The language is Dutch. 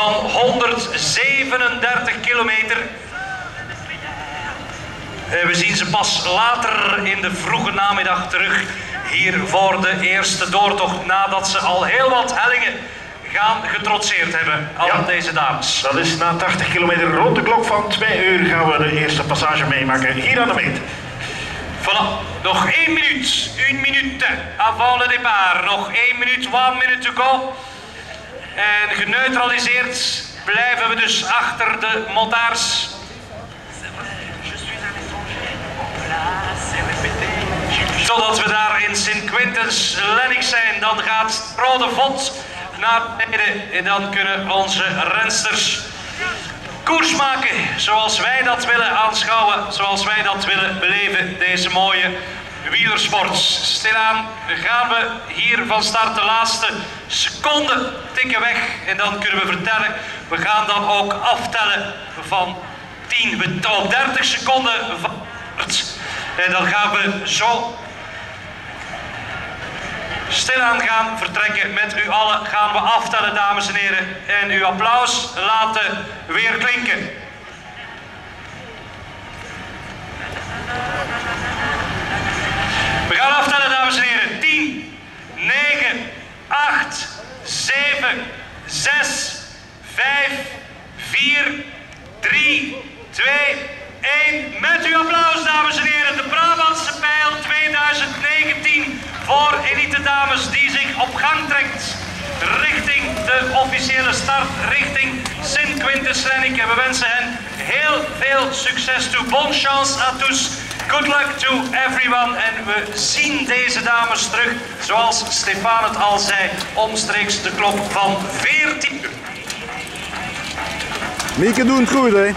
van 137 kilometer. En we zien ze pas later in de vroege namiddag terug hier voor de eerste doortocht nadat ze al heel wat hellingen gaan getrotseerd hebben, al Ja. deze dames. Dat is na 80 kilometer rond de klok van 2 uur gaan we de eerste passage meemaken hier aan de meet. Voilà, nog één minuut. Une minute avant le départ. Nog één minuut, one minute to go. En geneutraliseerd blijven we dus achter de montaars. Totdat we daar in Sint-Quintens Lennox zijn, dan gaat Rode Vod naar beneden. En dan kunnen onze rensters koers maken zoals wij dat willen aanschouwen, zoals wij dat willen beleven, deze mooie wielersport. Stilaan gaan we hier van start de laatste seconden tikken weg en dan kunnen we vertellen, we gaan dan ook aftellen van 10, we op 30 seconden van en dan gaan we zo stilaan gaan vertrekken met u allen. Gaan we aftellen, dames en heren. En uw applaus laten weer klinken. We gaan aftellen, dames en heren. 10, 9, 8, 7, 6, 5, 4, 3, 2, 1. Met uw applaus, dames en heren. De Brabantse Pijl 2019 voor elite dames die zich op gang trekt richting de officiële start, richting Sint-Quintus-Rennik. En we wensen hen heel veel succes toe. Bonne chance à tous. Good luck to everyone. En we zien deze dames terug, zoals Stefan het al zei, omstreeks de klok van 14 uur. Mieke het goed, hè?